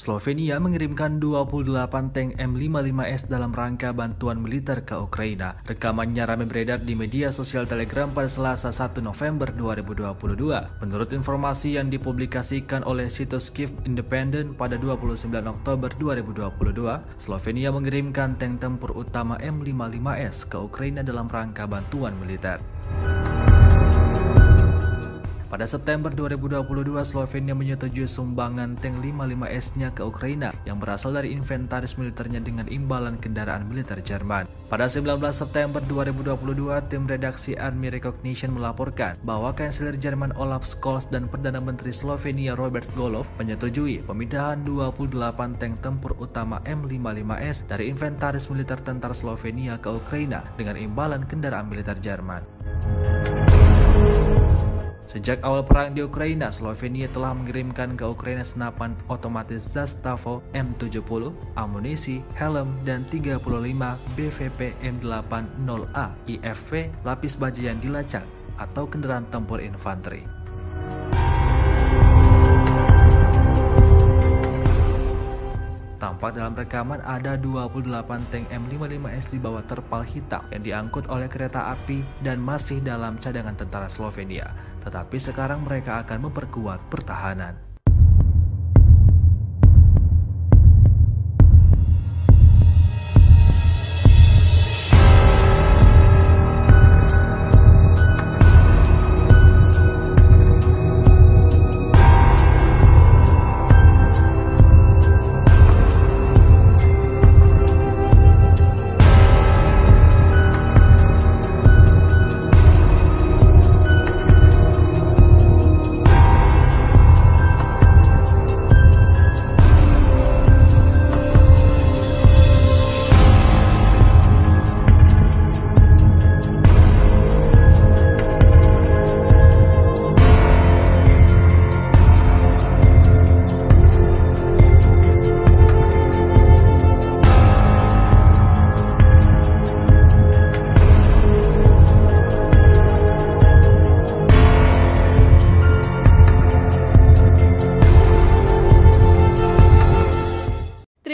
Slovenia mengirimkan 28 tank M55S dalam rangka bantuan militer ke Ukraina. Rekamannya ramai beredar di media sosial Telegram pada Selasa 1 November 2022. Menurut informasi yang dipublikasikan oleh situs Kiev Independent pada 29 Oktober 2022, Slovenia mengirimkan tank tempur utama M55S ke Ukraina dalam rangka bantuan militer. Pada September 2022, Slovenia menyetujui sumbangan tank 55S-nya ke Ukraina yang berasal dari inventaris militernya dengan imbalan kendaraan militer Jerman. Pada 19 September 2022, tim redaksi Army Recognition melaporkan bahwa Kanselir Jerman Olaf Scholz dan Perdana Menteri Slovenia Robert Golov menyetujui pemindahan 28 tank tempur utama M55S dari inventaris militer tentara Slovenia ke Ukraina dengan imbalan kendaraan militer Jerman. Sejak awal perang di Ukraina, Slovenia telah mengirimkan ke Ukraina senapan otomatis Zastavo M70, amunisi, helm, dan 35 BVP M80A IFV lapis baja yang dilacak atau kendaraan tempur infanteri. Tampak dalam rekaman ada 28 tank M55S di bawah terpal hitam yang diangkut oleh kereta api dan masih dalam cadangan tentara Slovenia. Tetapi sekarang mereka akan memperkuat pertahanan.